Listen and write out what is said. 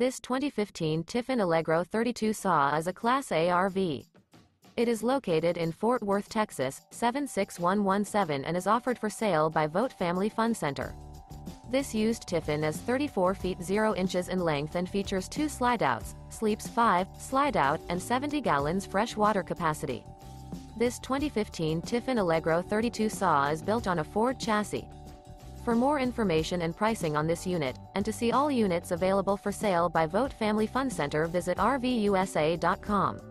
This 2015 Tiffin Allegro 32 SA is a Class A RV. It is located in Fort Worth, Texas, 76117 and is offered for sale by Vogt Family Fun Center. This used Tiffin is 34 feet 0 inches in length and features two slide-outs, sleeps 5, slide-out, and 70 gallons fresh water capacity. This 2015 Tiffin Allegro 32 SA is built on a Ford chassis. For more information and pricing on this unit, and to see all units available for sale by Vogt Family Fun Center visit RVUSA.com.